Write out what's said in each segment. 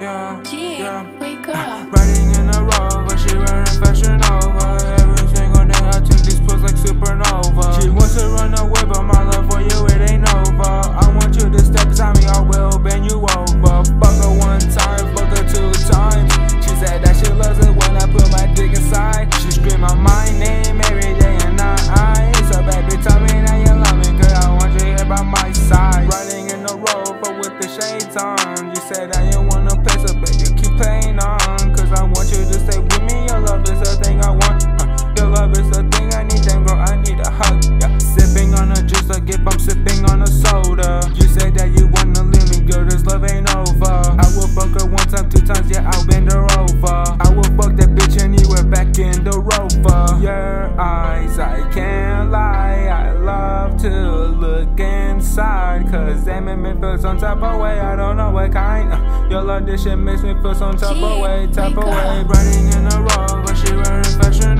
yeah, Yeah, yeah. wake up. Riding in a rover, she wearing Fashion Nova. On. You said that you wanna play, so baby, keep playing on. Cause I want you to stay with me. Your love is the thing I want. Your love is the thing I need, damn girl, I need a hug. Yeah. Sipping on a juice like if I'm sipping on a soda. You said that you wanna leave me, girl, this love ain't over. I will fuck her one time, two times, yeah, I'll bend her over. I will fuck that bitch anywhere back in the rover. Your eyes, I can't lie, I love to look inside. Cause they make me feel some type of way, I don't know what kind. Uh, your love, this shit makes me feel some type of way, type of way. Running in a rover, she wearing fashion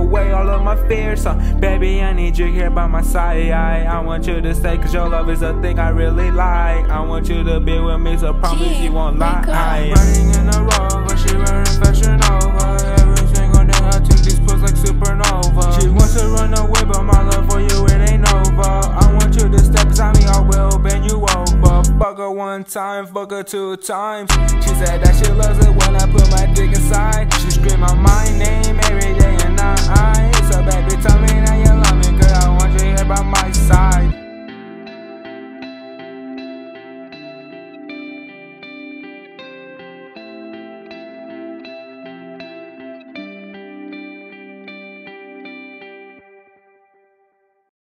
away all of my fears. So, baby, I need you here by my side. I want you to stay, cause your love is a thing I really like. I want you to be with me, so promise you won't lie. up. Riding in a rover, she wearing Fashion Nova. Every single day I take these pills like supernova. She wants to run away, but my love for you it ain't over. I want you to step beside me, I will bend you over. Fuck her one time, fuck her two times. She said that she loves it when I put my dick inside.